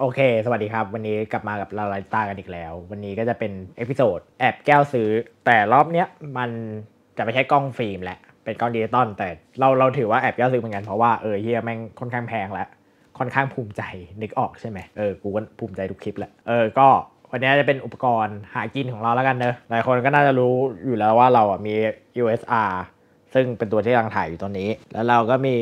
โอเค สวัสดีครับ วันนี้กลับมากับลาลาต้ากันอีกแล้ว วันนี้ก็จะเป็น episode แอบแก้วซื้อ แต่รอบเนี้ยมันจะไม่ใช่กล้องฟิล์มแหละ เป็นกล้องดิจิตอล แต่เราเราถือว่าแอบแก้วซื้อเหมือนกัน เพราะว่าเออเฮียแม่งค่อนข้างแพงแล้วค่อนข้างภูมิใจ นึกออกใช่ไหมเออ กูก็ภูมิใจทุกคลิปแหละ เออ ก็วันนี้จะเป็นอุปกรณ์หากินของเราแล้วกันเนอะหลายคนก็น่าจะรู้อยู่แล้วว่าเราอะมี EOS R ซึ่งเป็นตัวที่กำลังถ่ายอยู่ตอนนี้ แล้วเราก็มี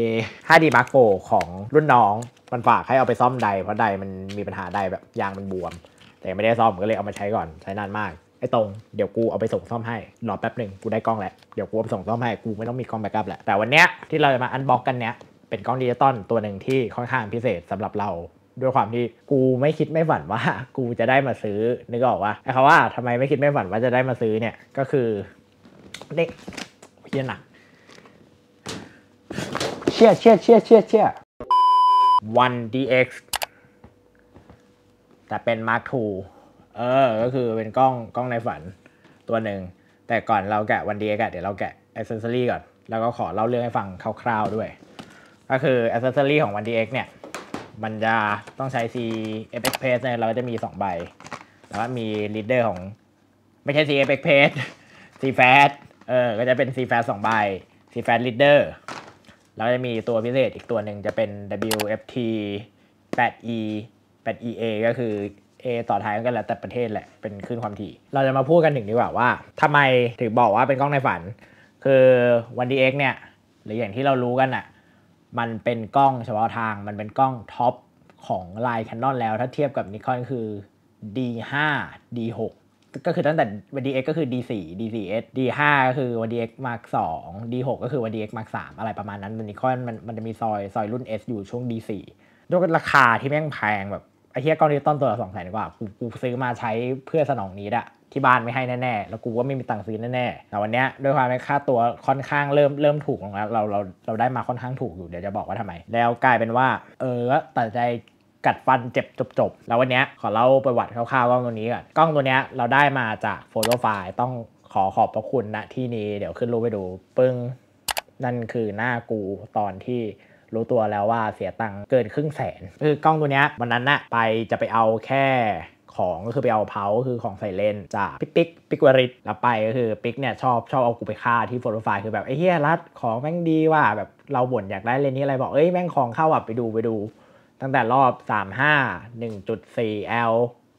5D Mark IV ของรุ่นน้องมันฝากให้เอาไปซ่อมไดเพราะไดมันมีปัญหา dial แบบยางมันบวม แต่ยังไม่ได้ซ่อมก็เลยเอามาใช้ก่อนใช้นานมากไอ้ตรงเดี๋ยวกูเอาไปส่งซ่อมให้รอแป๊บหนึ่งกูได้กล้องแล้วเดี๋ยวกูเอาไปส่งซ่อมให้กูไม่ต้องมีกล้อง backup แหละแต่วันเนี้ยที่เราจะมา unbox กันเนี้ยเป็นกล้องดิจิตอลตัวหนึ่งที่ค่อนข้างพิเศษสำหรับเราด้วยความที่กูไม่คิดไม่ฝันว่า กูจะได้มาซื้อนึกออกว่าไอ้คำว่าทำไมไม่คิดไม่ฝันว่าจะได้มาซื้อเนี่ยก็คือนี่เฮียหนัก เชี่ยเชี่ยเชี่ยเชี่ยเชี่ย 1DX แต่เป็น Mark II เออ ก็คือเป็นกล้องกล้องในฝันตัวหนึ่ง แต่ก่อนเราแกะ 1DX อะเดี๋ยวเราแกะ accessory ก่อน แล้วก็ขอเล่าเรื่องให้ฟังคร่าวๆด้วย ก็คือ accessory ของ 1DX เนี่ย มันจะต้องใช้ CFX Press เนี่ยเราจะมี 2 ใบ แล้วก็มี leader ของ ไม่ใช่ CFX Press C Fast เออ ก็จะเป็น C Fast 2 ใบ C Fast leader แล้วจะมีตัวพิเศษอีกตัวหนึ่งจะเป็น WFT 8E 8EA ก็คือ A ต่อท้ายกันแล้วแต่ประเทศแหละ เป็นคลื่นความถี่ เราจะมาพูดกันถึงดีกว่าว่าทำไมถึงบอกว่าเป็นกล้องในฝัน คือวันดีเเนี่ยหรืออย่างที่เรารู้กันอะมันเป็นกล้องเฉพาะทางมันเป็นกล้องท็อปของไลน์ Canon แล้วถ้าเทียบกับ Nikon คือ D5 D6 ก็คือตั้งแต่ VDX ก็คือ D4 D4S D5 ก็คือ VDX Mark 2 D6 ก็คือ VDX Mark 3 อะไรประมาณนั้นนิคอนมันมันจะมีซอยซอยรุ่น S อยู่ช่วง D4 ด้วยราคาที่แม่งแพงแบบไอ้เฮียกล้องดิจิตอลตัวละสองแสนกว่ากูกูซื้อมาใช้เพื่อสนองนี้อะที่บ้านไม่ให้แน่ๆ แล้วกูว่าไม่มีตังค์ซื้อแน่ๆ แต่วันเนี้ยด้วยความที่ค่าตัวค่อนข้างเริ่มเริ่มถูกลงแล้วเราเราเราได้มาค่อนข้างถูกอยู่เดี๋ยวจะบอกว่าทำไม แล้วกลายเป็นว่า เออตัดใจ กัดฟันเจ็บจบๆ แล้ววันนี้ขอเล่าประวัติคร่าวๆกล้องตัวนี้ก่อน กล้องตัวนี้เราได้มาจาก Photofile ต้องขอขอบพระคุณนะที่นี้เดี๋ยวขึ้นรูปไปดู ปึ้ง นั่นคือหน้ากูตอนที่รู้ตัวแล้วว่าเสียตังค์เกินครึ่งแสน คือกล้องตัวนี้วันนั้นนะไปจะไปเอาแค่ของก็คือไปเอา pouch คือของใส่เลนส์จากปิ๊กปิ๊กปิ๊กวริตแล้วไปก็คือปิ๊กเนี่ยชอบชอบเอากูไปฆ่าที่ Photofile คือแบบไอ้เฮียรัดของแม่งดีว่าแบบเราบ่นอยากได้เลนส์นี้อะไรบอกเอ้ยแม่งของเข้าอะไปดูไปดู ตั้งแต่รอบ 35 1.4 L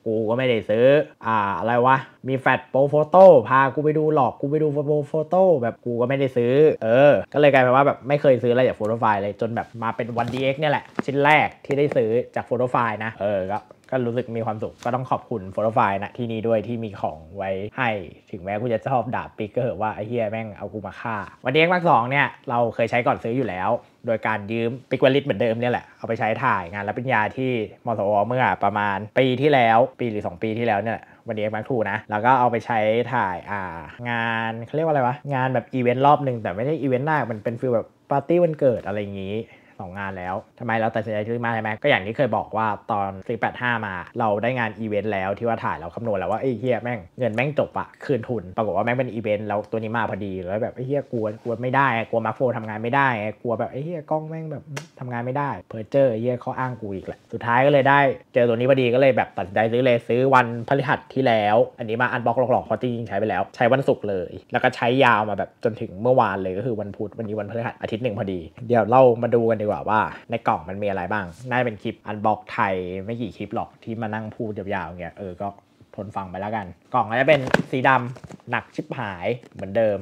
กูก็ไม่ได้ซื้อ อ่า อะไรวะ มีแฟลช Profoto พากูไปดูหลอกกูไปดู Profoto แบบกูก็ไม่ได้ซื้อ เออ ก็เลยกลายเป็นว่าแบบไม่เคยซื้ออะไรจาก Fotofile เลย จนแบบมาเป็น 1DX เนี่ยแหละ ชิ้นแรกที่ได้ซื้อจาก Fotofile นะ เออ ก็ ก็รู้สึกมีความสุขก็ต้องขอบคุณ Fotofile นะที่นี่ด้วยที่มีของไว้ให้ถึงแม้กูจะชอบด่าปิกก็เหอะว่าไอ้เฮียแม่งเอากูมาฆ่า 1DX Mark สองเนี่ยเราเคยใช้ก่อนซื้ออยู่แล้ว โดยการยืมปิกวลิตเหมือนเดิมเนี่ยแหละเอาไปใช้ถ่ายงานรับปริญญาที่มสวเมื่อประมาณปีที่แล้วปีหรือ 2 ปีที่แล้วเนี่ยวันนี้มาร์คทูนะ แล้วก็เอาไปใช้ถ่ายอ่างานเขาเรียกว่าอะไรวะงานแบบอีเวนต์รอบหนึ่งแต่ไม่ได้อีเวนต์หน้ามันเป็นฟีลแบบปาร์ตี้วันเกิดอะไรอย่างนี้ สองงานแล้วทำไมเราตัดสินใจซื้อมาใช่ไหมก็อย่างที่เคยบอกว่าตอนซื้อ85 มาเราได้งานอีเวนต์แล้วที่ว่าถ่ายเราคำนวณแล้วว่าไอ้เฮียแม่งเงินแม่งจบอะคืนทุน ปรากฏว่าแม่งเป็นอีเวนต์แล้วตัวนี้มาพอดีแล้วแบบไอ้เฮียกลัวกลัวไม่ได้กลัวมาร์คโฟทำงานไม่ได้กลัวแบบไอ้เฮียกล้องแม่งแบบทำงานไม่ได้เพอร์เจอร์เฮียเขาอ้างกูอีกแหละสุดท้ายก็เลยได้เจอตัวนี้พอดีก็เลยแบบตัดสินใจซื้อเลยซื้อวันพฤหัสที่แล้ว อันนี้มา unbox หลอกๆเพราะจริงๆใช้ไปแล้ว ใช้วันศุกร์เลย แล้วก็ใช้ยาวมาแบบจนถึงเมื่อวานเลยก็คือวันพุธวันนี้วันพฤหัสอาทิตย์หนึ่งพอดี เดี๋ยวเรามาดูกันดีกว่าว่าในกล่องมันมีอะไรบ้าง น่าจะเป็นคลิป unbox ไทยไม่กี่คลิปหรอกที่มานั่งพูดยาวๆเงี้ย เออ ก็ทนฟังไปแล้วกัน กล่องก็จะเป็นสีดำหนักชิบหายเหมือนเดิม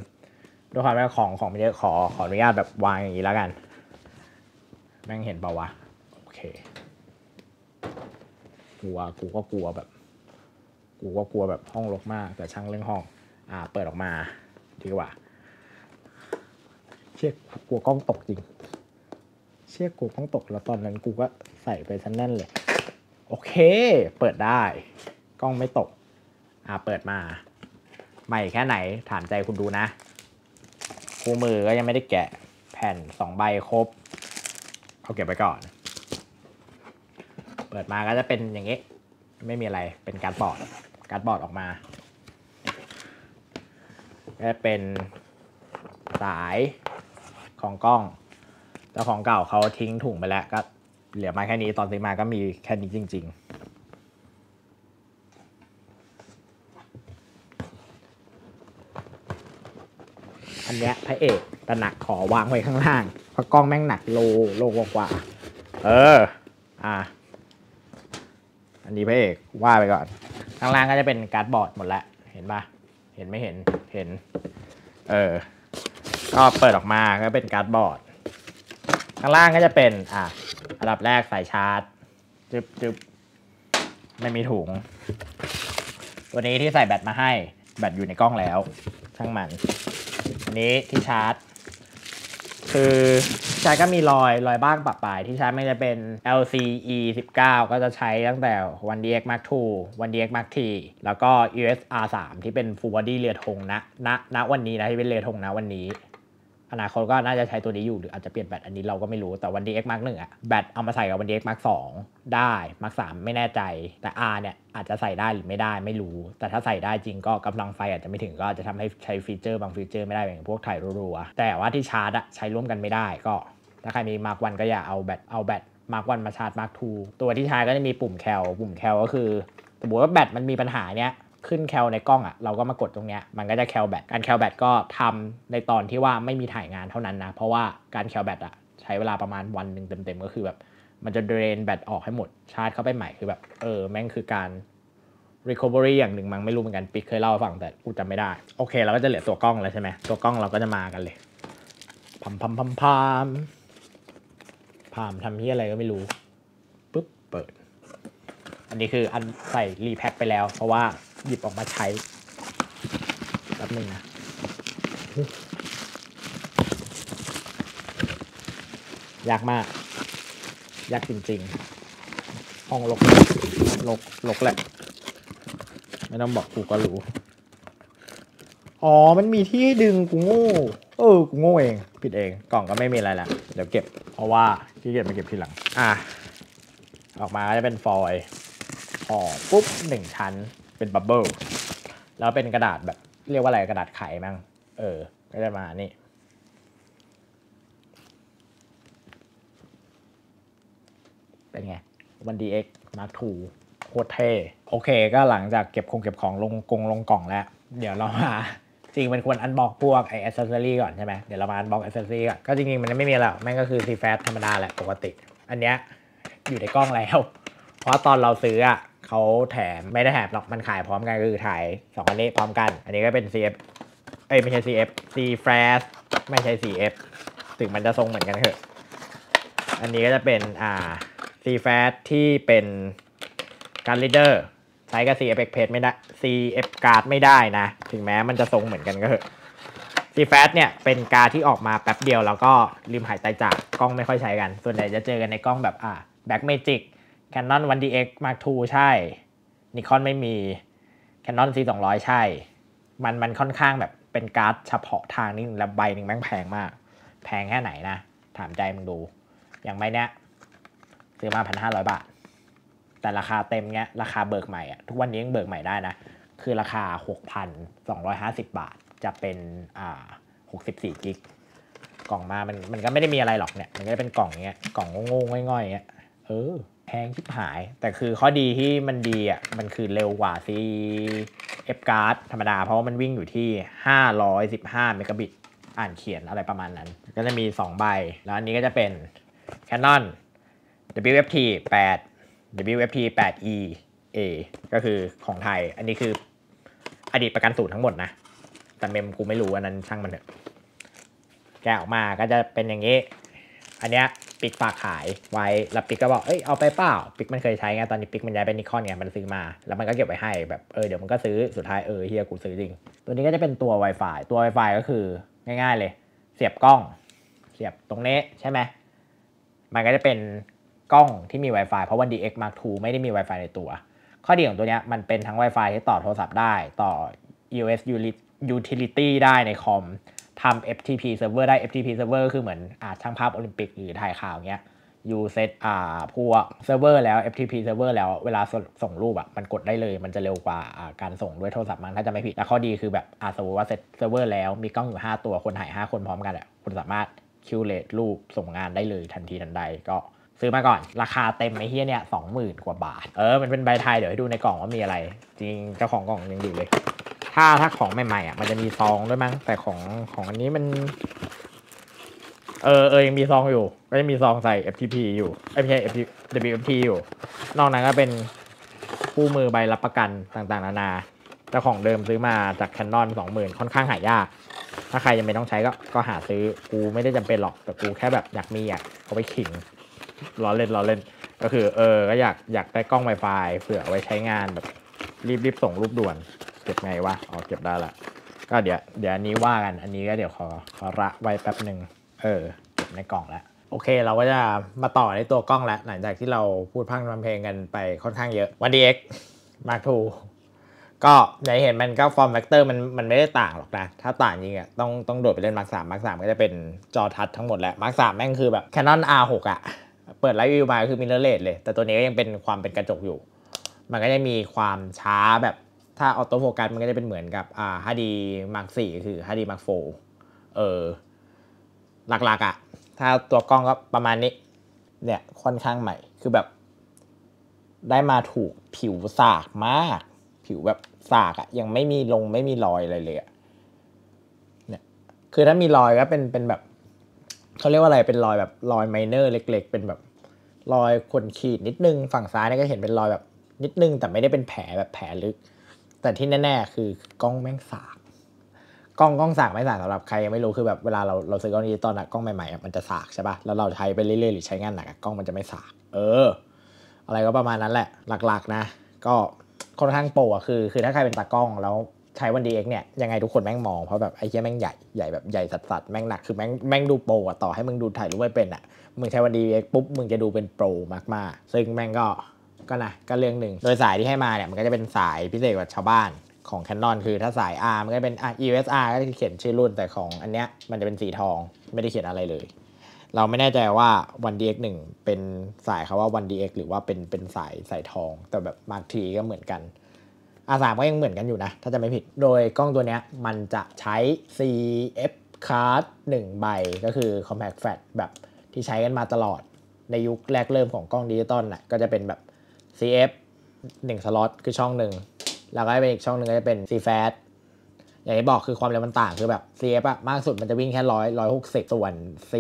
ด้วยความที่ของของมันเยอะขอขออนุญาตแบบวางอย่างนี้แล้วกัน แม่งเห็นเปล่าวะ โอเค กลัว กูก็กลัวแบบ กูก็กลัวแบบห้องรกมาก แต่ช่างเรื่องห้อง อ่า เปิดออกมาดีกว่าเชี่ยกลัวกล้องตกจริง ชี่ยกูต้องตกแล้วตอนนั้นกูก็ใส่ไปชั้นแน่นเลย โอเค เปิดได้ กล้องไม่ตก อ่าเปิดมา ใหม่แค่ไหนถามใจคุณดูนะ คู่มือก็ยังไม่ได้แกะแผ่นสองใบครบ เอาเก็บไว้ก่อน เปิดมาก็จะเป็นอย่างนี้ ไม่มีอะไรเป็นการดบอร์ดการดบอร์ดออกมาก็จะเป็นสายของกล้อง เจ้าของเก่าเขาทิ้งถุงไปแล้วก็เหลือมาแค่นี้ตอนซื้อมาก็มีแค่นี้จริง ๆ อันเนี้ยพระเอกตระหนักขอวางไว้ข้างล่างเพราะกล้องแม่งหนักโลโลกว่า เออ อะอันนี้พระเอกว่าไปก่อน ข้างล่างก็จะเป็นการ์ดบอร์ดหมดแล้วเห็นปะเห็นไม่เห็นเห็น เออ ก็เปิดออกมาก็เป็นการ์ดบอร์ด ข้างล่างก็จะเป็นอะอันดับแรกสายชาร์จจึ๊บจึ๊บไม่มีถุงตัวนี้ที่ใส่แบตมาให้ แบตอยู่ในกล้องแล้ว ช่างมัน อันนี้ที่ชาร์จ คือชาร์จก็มีรอยรอยบ้างปะปลาย ที่ชาร์จไม่จะเป็น LCE 19ก็จะใช้ตั้งแต่ 1DX Mark II 1DX Mark T แล้วก็ USR 3ที่เป็น Full Body เรือธงนะณณวันนี้นะที่เป็นเรือธงนะวันนี้ อนาคตก็น่าจะใช้ตัวนี้อยู่หรืออาจจะเปลี่ยนแบตอันนี้เราก็ไม่รู้แต่วัน DX Mark 1อะแบตเอามาใส่กับวัน DX Mark 2 ได้ Mark 3 ไม่แน่ใจ แต่ R เนี่ยอาจจะใส่ได้หรือไม่ได้ไม่รู้ แต่ถ้าใส่ได้จริงก็กำลังไฟอาจจะไม่ถึงก็อาจจะทำให้ใช้ฟีเจอร์บางฟีเจอร์ไม่ได้อย่างพวกถ่ายรัวๆแต่ว่าที่ชาร์จอะใช้ร่วมกันไม่ได้ก็ถ้าใครมี Mark 1ก็อย่าเอาแบตเอาแบต Mark 1มาชาร์จ Mark 2ตัวที่ชาร์จก็จะมีปุ่มแคลปุ่มแคลก็คือสมมติว่าแบตมันมีปัญหาเนี้ย ขึ้นแคลในกล้องอะ่ะเราก็มากดตรงเนี้ยมันก็จะแคลแบตการแคลแบตก็ทำในตอนที่ว่าไม่มีถ่ายงานเท่านั้นนะ เพราะว่าการแคลแบตอะ่ะใช้เวลาประมาณวันหนึ่งเต็มๆก็คือแบบ มันจะเดรนแบตออกให้หมดชาร์จเข้าไปใหม่คือแบบเออแม่งคือการ recovery อย่างหนึ่งมั้งไม่รู้เหมือนกันปิ๊กเคยเล่าให้ฟังแต่กูจำไม่ได้ โอเคเราก็จะเหลือตัวกล้องแล้วใช่ไหมตัวกล้องเราก็จะมากันเลยพัมพัมพัมพามพามทำที่อะไรก็ไม่รู้ปุ๊บเปิด อันนี้คืออันใส่รีแพ็คไปแล้ว เพราะว่า หยิบออกมาใช้แป๊บหนึงนะยากมาก ยากจริงๆ ห้องลกลกลกแหละ ไม่ต้องบอกกูก็รู้ อ๋อ มันมีที่ดึงกูโง่ เออ กูโง่เอง ผิดเอง กล่องก็ไม่มีอะไรแหละ เดี๋ยวเก็บ เพราะว่าที่เก็บมาเก็บทีหลัง อะ ออกมาจะเป็นฟอยล์ห่อปุ๊บหนึ่งชั้น เป็น bubble แล้วเป็นกระดาษแบบเรียกว่าอะไรกระดาษไขมั้งเออก็จะมานี่เป็นไง1DX Mark II โคตรเท่โอเค ก็หลังจากเก็บคงเก็บของลงกงลงกล่องแล้ว เดี๋ยวเรามาจริงเป็นควร unbox พวกไอ accessory ก่อนใช่ไหมเดี๋ยวเรามา unbox accessory ก่อนก็จริงๆ มันไม่มีแล้วแม่งก็คือ C fast ธรรมดาแหละปกติ อันเนี้ยอยู่ในกล้องแล้ว เพราะตอนเราซื้ออะเขาแถมไม่ได้แถมหรอกมันขายพร้อมกันก็คือถ่ายสองอันนี้พร้อมกัน อันนี้ก็เป็น CF เอ้ยไม่ใช่ CF C fast ไม่ใช่ CF ถึงมันจะทรงเหมือนกันเถอะ อันนี้ก็จะเป็นอ่า C fast ที่เป็นการ leader ใช้กับ CF e x p e ไม่ได้ CF Card ไม่ได้นะ ถึงแม้มันจะทรงเหมือนกันก็เถอะ C Flash เนี่ยเป็นการที่ออกมาแป๊บเดียวแล้วก็ริมหายใจจากกล้องไม่ค่อยใช้กัน ส่วนใหญ่จะเจอกันในกล้องแบบอ่า Blackmagic Canon 1DX Mark II ใช่ Nikon ไม่มี Canon C200 ใช่ มันมันค่อนข้างแบบเป็นการ์ดเฉพาะทางนิดนึงแล้วใบหนึ่งแม่งแพงมาก แพงแค่ไหนนะ ถามใจมึงดู อย่างใบเนี้ยซื้อมาพันห้าร้อยบาท แต่ราคาเต็มเนี้ยราคาเบิกใหม่อะทุกวันนี้ยังเบิกใหม่ได้นะ คือราคาหกพันสองร้อยห้าสิบบาท จะเป็นอ่าหกสิบสี่กิกกล่องมามันมันก็ไม่ได้มีอะไรหรอกเนี่ย มันก็จะเป็นกล่องเงี้ย กล่องโง่ๆง่อยๆเงี้ย เออ แพงชิบหาย แต่คือข้อดีที่มันดีอะมันคือเร็วกว่า C F card ธรรมดา เพราะว่ามันวิ่งอยู่ที่ 515 เมกะบิต อ่านเขียนอะไรประมาณนั้น ก็จะมี 2 ใบ แล้วอันนี้ก็จะเป็น Canon WFT 8 WFT 8 E A ก็คือของไทย อันนี้คืออดีตประกันสูตรทั้งหมดนะ แต่เมมกูไม่รู้อันนั้นช่างมันเถอะ แกออกมาก็จะเป็นอย่างนี้ อันเนี้ย ปิกฝากขายไว้แล้วปิกก็บอกเอ้ยเอาไปเปล่าปิกมันเคยใช้ไงตอนนี้ปิกมันย้ายไปนิคอนไงมันซื้อมา แล้วมันก็เก็บไว้ให้แบบเออเดี๋ยวมันก็ซื้อสุดท้ายเออเฮียกูซื้อจริง ตัวนี้ก็จะเป็นตัว Wi-Fi ตัว Wi-Fi ก็คือง่าย ๆเลย เสียบกล้อง เสียบตรงนี้ใช่ไหมมันก็จะเป็นกล้องที่มี Wi-Fi เพราะวัน DX Mark II ไม่ได้มี Wi-Fi ในตัว ข้อดีของตัวนี้มันเป็นทั้ง Wi-Fi ที่ต่อโทรศัพท์ได้ต่อ EOS Utility ได้ในคอม ทำ FTP server ได้ FTP server คือเหมือนอาช่างภาพโอลิมปิกหรือถ่ายข่าวเงี้ยอยู่เซตอ่าพวกเซิร์ฟเวอร์แล้ว FTP เซิร์ฟเวอร์แล้วเวลาสส่งรูปอะมันกดได้เลย มันจะเร็วกว่าอ่าการส่งด้วยโทรศัพท์มั้งถ้าจะไม่ผิดแต่ข้อดีคือแบบอ่าสมมติว่าเซตเซิร์ฟเวอร์แล้วมีกล้องอยู่ 5 ตัวคนถ่าย 5 คนพร้อมกันอะคุณสามารถ curate รูปส่งงานได้เลยทันทีทันใดก็ซื้อมาก่อน ราคาเต็มไอ้เฮียเนี่ยสองหมื่นกว่าบาท เออ มันเป็นใบไทยเดี๋ยวให้ดูในกล่องว่ามีอะไร จริงเจ้าของกล่องยังอยู่เลย ถ้าถ้าของใหม่ๆอะมันจะมีซองด้วยมั้งแต่ของของอันนี้มัน เออเออยังมีซองอยู่ ก็จะมีซองใส่ FTP อยู่ไม่ใช่ FT WFT อยู่ นอกนั้นก็เป็นคู่มือใบรับประกันต่างๆ นานาเจ้าของเดิมซื้อมาจากแคนนอนสองหมื่นค่อนข้างหายาก ถ้าใครยังไม่ต้องใช้ก็ก็หาซื้อกูไม่ได้จำเป็นหรอกแต่กูแค่แบบอยากมีอะเอาไปขิงล้อเล่นล้อเล่นก็คือเออก็อยากอยากได้กล้อง Wi-Fi เผื่อเอาไว้ใช้งานแบบรีบรีบส่งรูปด่วน เก็บไงวะอ๋อเก็บได้ละก็เดี๋ยวเดี๋ยวอันนี้ว่ากันอันนี้ก็เดี๋ยวขอขอระไว้แป๊บหนึ่งเออเก็บในกล่องแล้วโอเค เราก็จะมาต่อในตัวกล้องแล้วหลังจากที่เราพูดพร่ำทำเพลงกันไปค่อนข้างเยอะ1DX Mark II ก็อย่างที่เห็นมันก็ form factor มันมันไม่ได้ต่างหรอกนะ ถ้าต่างจริงอะต้องต้องโดดไปเล่น Mark สาม Mark สามก็จะเป็นจอ touch ทั้งหมดแหละ Mark สามแม่งคือแบบ Canon R6 อะ เปิด live view มาคือ mirrorless เลย แต่ตัวนี้ก็ยังเป็นความเป็นกระจกอยู่ มันก็จะมีความช้าแบบ ถ้า auto focus มันก็จะเป็นเหมือนกับอ่า HD Mark 4คือ HD Mark 4เออหลักๆอะ่ะ ถ้าตัวกล้องก็ประมาณนี้ เนี่ยค่อนข้างใหม่ คือแบบ ได้มาถูกผิวสากมาก ผิวแบบสากอะ่ะ ยังไม่มีลงไม่มีรอยอะไรเลยอะเนี่ยคือถ้ามีรอยก็เป็นเป็นแบบเขาเรียกว่าอะไรเป็นรอยแบบรอยไมเนอร์เล็ก ๆ เป็นแบบรอยขนขีดนิดนึงฝั่งซ้ายนี่ก็เห็นเป็นรอยแบบนิดนึงแต่ไม่ได้เป็นแผลแบบแผลลึก แต่ที่แน่ๆคือกล้องแม่งสากกล้องกล้องสากไม่สากสำหรับใครยังไม่รู้คือแบบเวลาเราเราซื้อกล้องดิจิตอลอะกล้องใหม่ๆมันจะสากใช่ป่ะแล้วเราใช้ไปเรื่อยๆหรือใช้งานหนักกล้องมันจะไม่สากเออ อะไรก็ประมาณนั้นแหละ หลักๆนะ ก็ค่อนข้างโปรอะคือ คือถ้าใครเป็นตากล้องแล้วใช้วันดีเอ็กเนี่ยยังไงทุกคนแม่งมองเพราะแบบไอ้เหี้ยแม่งใหญ่ใหญ่แบบใหญ่สัสๆแม่งหนักคือแม่งแม่งดูโปรอะต่อให้มึงดูถ่ายรูปไม่เป็นอะมึงใช้วันดีเอ็กปุ๊บมึงจะดูเป็นโปรมากๆ ซึ่งแม่งก็ ก็นะก็เรื่องหนึ่งโดยสายที่ให้มาเนี่ยมันก็จะเป็นสายพิเศษกว่าชาวบ้านของ Canon คือถ้าสาย R มันก็เป็นอะ ESR ก็จะเขียนชื่อรุ่นแต่ของอันเนี้ยมันจะเป็นสีทองไม่ได้เขียนอะไรเลย เราไม่แน่ใจว่า 1 DX 1 เป็นสายเขาว่า 1 DX หรือว่าเป็นเป็นสายสายทอง แต่แบบ Mark 3ก็เหมือนกัน R3 ก็ยังเหมือนกันอยู่นะ ถ้าจะไม่ผิดโดยกล้องตัวเนี้ยมันจะใช้ CF card 1ใบก็คือ compact flash แบบที่ใช้กันมาตลอดในยุคแรกเริ่มของกล้องดิจิตอลน่ะก็จะเป็นแบบ CF 1สล็อตคือช่องหนึ่งแล้วก็เป็นอีกช่องหนึ่งก็จะเป็น C fast อย่างที่บอกคือความเร็วมันต่างคือแบบ CF อะมากสุดมันจะวิ่งแค่ร้อยร้อยหกสิบส่วน C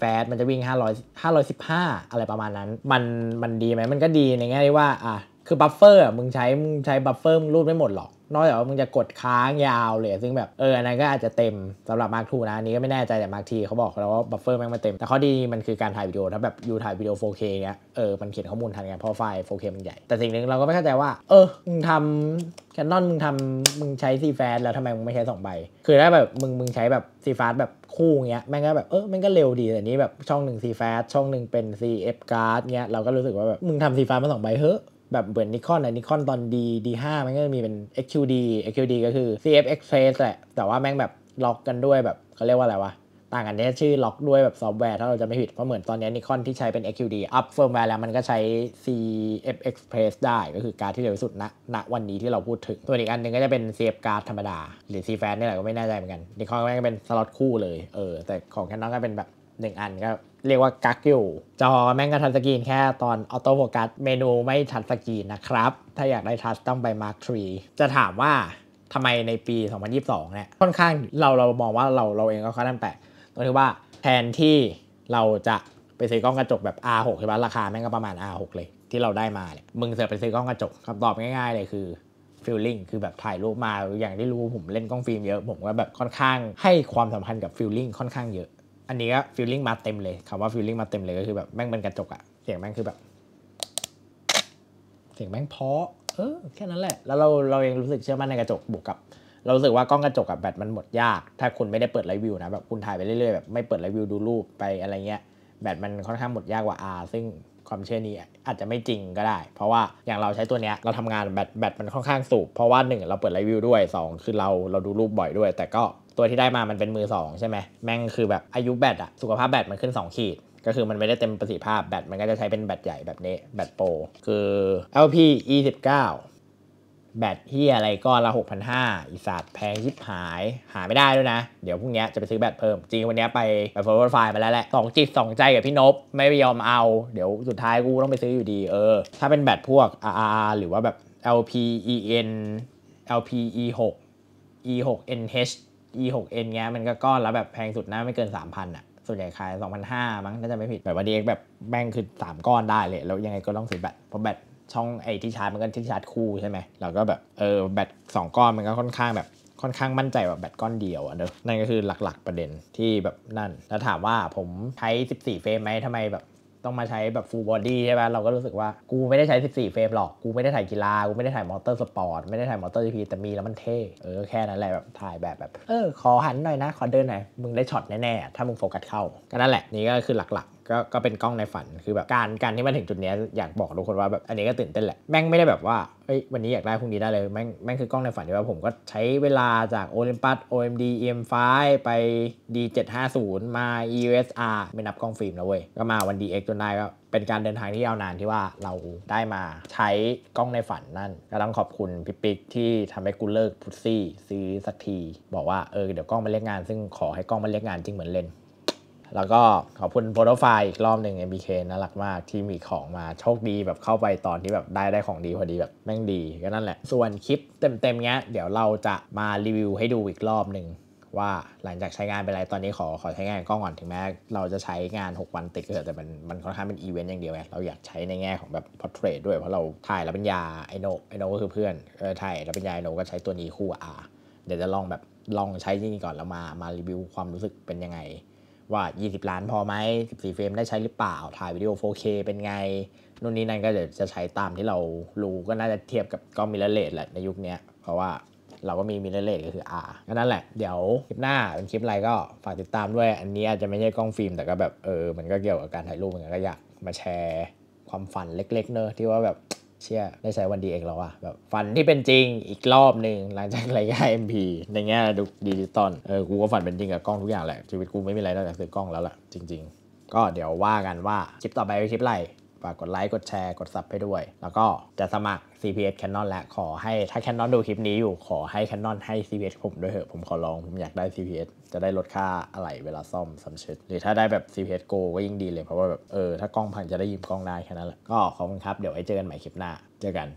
fast มันจะวิ่งห้าร้อยห้าร้อยสิบห้าอะไรประมาณนั้น มันมันดีไหมมันก็ดีในแง่ที่ว่าอะคือ buffer มึงใช้มึงใช้ buffer มึงรูดไม่หมดหรอก นอกจากว่ามึงจะกดค้างยาวเลย ซึ่งแบบเอออันนั้นก็อาจจะเต็มสำหรับ Mark II นะอันนี้ก็ไม่แน่ใจแต่ Mark III เขาบอกแล้วว่า buffer แม่งไม่เต็ม แต่ข้อดีมันคือการถ่ายวิดีโอถ้าแบบ you ถ่ายวิดีโอ 4K เนี้ยเออมันเขียนข้อมูลทันไงเพราะไฟล์ 4K มันใหญ่ แต่สิ่งหนึ่งเราก็ไม่เข้าใจว่า เออมึงทำ Canon มึงทำมึงใช้ C fast แล้วทำไมมึงไม่ใช้สองใบคือถ้าแบบมึงมึงใช้แบบ C fast แบบคู่เงี้ยแม่งก็แบบเออแม่งก็เร็วดีแต่นี้แบบช่องหนึ่ง C fast ช่องหนึ่งเป็น CF card เงี้ยเราก็รู้สึกว่าแบบมึงทำ C fast มาสองใบเฮ้ แบบเหมือน Nikon อะ Nikon ตอน D D5 มันก็จะมีเป็น XQD XQD ก็คือ CF Express แหละแต่ว่าแม่งแบบล็อกกันด้วยแบบเขาเรียกว่าอะไรวะต่างกันที่ชื่อล็อกด้วยแบบซอฟต์แวร์ถ้าเราจะไม่ผิด เพราะเหมือนตอนนี้ Nikon ที่ใช้เป็น XQD อัพเฟิร์มแวร์แล้วมันก็ใช้ CF Express ได้ก็คือการดที่เร็วที่สุดณณวันนี้ที่เราพูดถึงตัวอีกอันหนึ่งก็จะเป็น CF card ธรรมดา หรือ C fast นี่แหละก็ไม่แน่ใจเหมือนกัน Nikon ก็แม่งเป็นสล็อตคู่เลยเออแต่ของ Canon ก็เป็นแบบหนึ่งอันก็ เรียกว่ากักอยู่ จอแม่งก็ touch screen แค่ตอน auto focus เมนูไม่ touch screen นะครับ ถ้าอยากได้ touch ต้องไป Mark 3 จะถามว่าทำไมในปี 2022 เนี่ย ค่อนข้างเราเรามองว่าเราเราเองก็ค่อนข้างแปลกตรงที่ว่าแทนที่เราจะไปซื้อกล้องกระจกแบบ R6 ใช่ไหมราคาแม่งก็ประมาณ R6 เลย ที่เราได้มาเนี่ยมึงเสือกไปซื้อกล้องกระจกคำตอบง่ายๆเลยคือ feeling คือแบบถ่ายรูปมาอย่างที่รู้ผมเล่นกล้องฟิล์มเยอะ ผมก็แบบค่อนข้างให้ความสำคัญกับ feeling ค่อนข้างเยอะ อันนี้ก็ feeling มาเต็มเลยคำว่า feeling มาเต็มเลยก็คือแบบแม่งเป็นกระจกอะเสียงแม่งคือแบบ เสียงแม่งเพราะเออแค่นั้นแหละ แล้วเราเราเองรู้สึกเชื่อมั่นในกระจกบวกกับ เรารู้สึกว่ากล้องกระจกกับแบตมันหมดยาก ถ้าคุณไม่ได้เปิด live view นะแบบคุณถ่ายไปเรื่อยๆแบบไม่เปิด live view ดูรูปไปอะไรเงี้ยแบตมันค่อนข้างหมดยากกว่า R ซึ่งความเชื่อนี้อาจจะไม่จริงก็ได้ เพราะว่าอย่างเราใช้ตัวเนี้ยเราทำงานแบตแบตมันค่อนข้างสูบเพราะว่าหนึ่งเราเปิด live view ด้วยสองคือเราเราดูรูปบ่อยด้วย แต่ก็ ตัวที่ได้มามันเป็นมือ 2 ใช่ไหมแม่งคือแบบอายุแบตอะสุขภาพแบตมันขึ้น 2 ขีด ก็คือมันไม่ได้เต็มประสิทธิภาพแบตมันก็จะใช้เป็นแบตใหญ่แบบนี้แบตโปรคือ LP E 19 แบตเฮียอะไรก้อนละ6,500อีสัตว์แพงยิบหาย หาไม่ได้ด้วยนะ เดี๋ยวพรุ่งนี้จะไปซื้อแบตเพิ่ม จริงวันนี้ไปไป forward file มาแล้วแหละสองจิตสองใจกับพี่นบไม่ยอมเอา เดี๋ยวสุดท้ายกูต้องไปซื้ออยู่ดีเออ ถ้าเป็นแบตพวก RR หรือว่าแบบ LPEN LPE6 E6NH E6N เงี้ยมันก็ก้อนแล้วแบบแพงสุดนะไม่เกิน 3,000อะส่วนใหญ่ขาย2,500มั้งน่าจะไม่ผิดแบบว่า DX แบตแม่งคือ 3 ก้อนได้เลย แล้วยังไงก็ต้องซื้อแบตเพราะแบตช่องไอ้ที่ชาร์จมันก็ที่ชาร์จคู่ใช่ไหมเราก็แบบเออแบต2ก้อนมันก็ค่อนข้างแบบค่อนข้างมั่นใจว่าแบตก้อนเดียวอะเนอะนั่นก็คือหลักๆประเด็นที่แบบนั่น แล้วถามว่าผมใช้ 14 เฟรมไหมทำไมแบบ ต้องมาใช้แบบ full body ใช่ไหมเราก็รู้สึกว่ากูไม่ได้ใช้ 14 เฟรมหรอก กูไม่ได้ถ่ายกีฬา กูไม่ได้ถ่ายมอเตอร์สปอร์ต ไม่ได้ถ่าย MotoGP แต่มีแล้วมันเท่ เออแค่นั้นแหละแบบถ่ายแบบแบบ เออ ขอหันหน่อยนะ ขอเดินหน่อย มึงได้ช็อตแน่ๆ ถ้ามึงโฟกัสเข้า ก็นั่นแหละ นี่ก็คือหลัก ก็ก็เป็นกล้องในฝันคือแบบการการที่มาถึงจุดนี้อยากบอกทุกคนว่าแบบอันนี้ก็ตื่นเต้นแหละแม่งไม่ได้แบบว่าเอ้ยวันนี้อยากได้พรุ่งนี้ได้เลยแม่งแม่งคือกล้องในฝันที่ว่าผมก็ใช้เวลาจาก Olympus OMD EM5 ไป D750 มา EOS R ไม่นับกล้องฟิล์มแล้วเว้ยก็มาวัน DX จนได้ก็เป็นการเดินทางที่ยาวนานที่ว่าเราได้มาใช้กล้องในฝันนั่นก็ต้องขอบคุณพี่ปิ๊กที่ทำให้กูเลิกพุซซี่ซื้อสักที บอกว่าเออเดี๋ยวกล้องมันเรียกงาน ซึ่งขอให้กล้องมันเรียกงานจริงเหมือนเลนส์ แล้วก็ขอบคุณ Photofile อีกรอบหนึ่ง MBK น่ารักมากที่มีของมาโชคดีแบบเข้าไปตอนที่แบบได้ได้ของดีพอดีแบบแม่งดีก็นั่นแหละ ส่วนคลิปเต็มๆเงี้ยเดี๋ยวเราจะมารีวิวให้ดูอีกรอบหนึ่งว่าหลังจากใช้งานไปอะไรตอนนี้ขอขอใช้งานกล้องก่อนถึงแม้เราจะใช้งาน 6 วันติดก็เถอะแต่มันมันค่อนข้างเป็นอีเวนต์อย่างเดียวไงเราอยากใช้ในแง่ของแบบ portrait ด้วยเพราะเราถ่ายรับปริญญาไอโนไอโนก็คือเพื่อนเออถ่ายรับปริญญาไอโนก็ใช้ตัวนี้คู่อะเดี๋ยวจะลองแบบลองใช้จริงๆก่อนแล้วมามารีวิวความรู้สึกเป็นยังไง ว่า 20 ล้านพอไหม14 เฟรมได้ใช้หรือเปล่า ถ่ายวิดีโอ 4K เป็นไง นู่นนี่นั่นก็เดี๋ยวจะใช้ตามที่เรารู้ก็น่าจะเทียบกับกล้องมิเรเลสแหละในยุคนี้เพราะว่าเราก็มีมิเรเลสก็คือ R ก็นั่นแหละ เดี๋ยวคลิปหน้าเป็นคลิปอะไรก็ฝากติดตามด้วย อันนี้อาจจะไม่ใช่กล้องฟิล์มแต่ก็แบบเออ มันก็เกี่ยวกับการถ่ายรูปเหมือนกันก็อยากมาแชร์ความฝันเล็กๆเนอะที่ว่าแบบ เชี่ยได้ใช้วันดีเองแล้วอะแบบฝันที่เป็นจริงอีกรอบหนึ่งหลังจากรายการ MP ในแง่ดูดิจิตอลเออกูก็ฝันเป็นจริงกับกล้องทุกอย่างแหละชีวิตกูไม่มีอะไรนอกจากซื้อกล้องแล้วล่ะจริง ๆ ก็เดี๋ยวว่ากันว่าคลิปต่อไปเป็นคลิปอะไร ฝากกดไลค์กดแชร์กดซับให้ด้วย แล้วก็จะสมัคร CPS Canon และขอให้ถ้า Canon ดูคลิปนี้อยู่ขอให้ Canon ให้ CPS ผมด้วยเถอะผมขอลองผมอยากได้ CPS จะได้ลดค่าอะไหล่เวลาซ่อมซัมชิดหรือถ้าได้แบบ CPS Go ก็ยิ่งดีเลยเพราะว่าแบบเออถ้ากล้องพังจะได้ยืมกล้องได้แค่นั้นแหละก็ขอบคุณครับเดี๋ยวไว้เจอกันใหม่คลิปหน้าเจอกัน